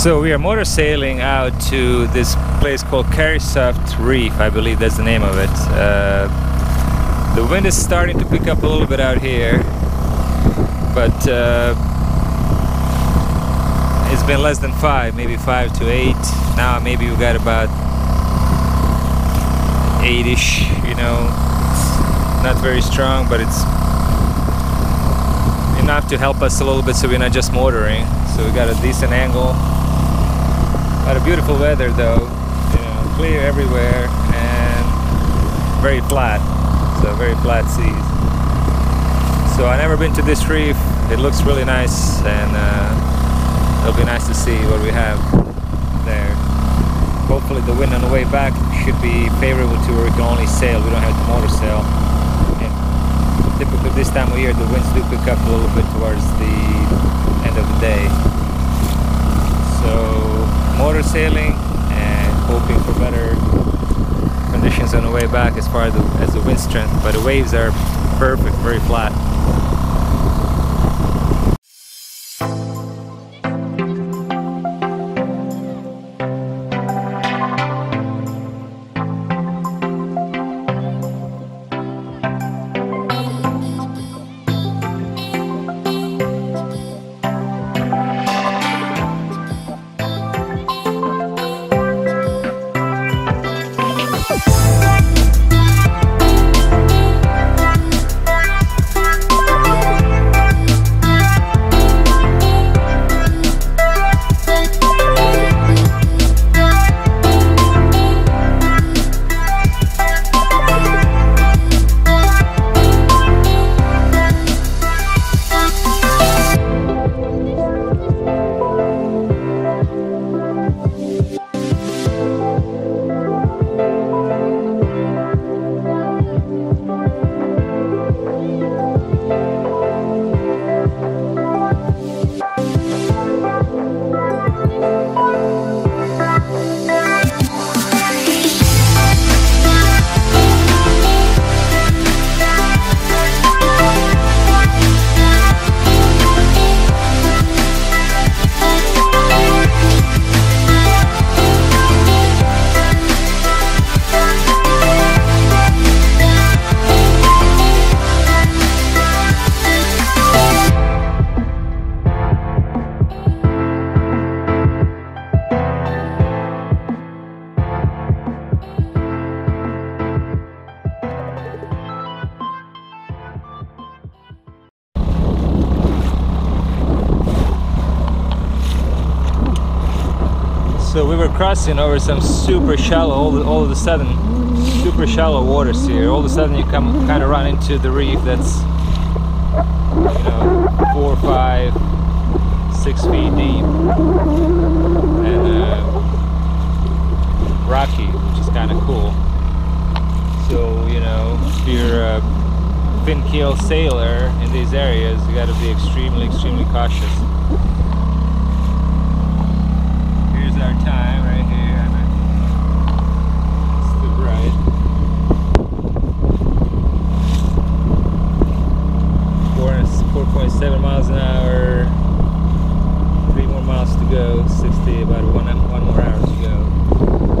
So we are motor sailing out to this place called Carysfort Reef, I believe that's the name of it. Uh, the wind is starting to pick up a little bit out here, but uh, it's been less than five, maybe five to eight. Now maybe we got about eight-ish, you know. It's not very strong, but it's enough to help us a little bit so we're not just motoring. So we got a decent angle. Got a beautiful weather though, clear everywhere and very flat. So very flat seas. So i never been to this reef. It looks really nice and uh, it'll be nice to see what we have there. Hopefully the wind on the way back should be favorable to where we can only sail. We don't have to motor sail. Typically this time of year the winds do pick up a little bit towards the end of the day. So motor sailing and hoping for better conditions on the way back as far as the, as the wind strength. But the waves are perfect, very flat. So we were crossing over some super shallow, all, all of a sudden, super shallow waters here. All of a sudden you come kind of run into the reef that's, you know, four, five, six feet deep. And uh, rocky, which is kind of cool. So, you know, if you're a fin keel sailor in these areas, you got to be extremely, extremely cautious our time right here. I it's the right. Four point seven miles an hour. Three more miles to go. Sixty, about one one more hour to go.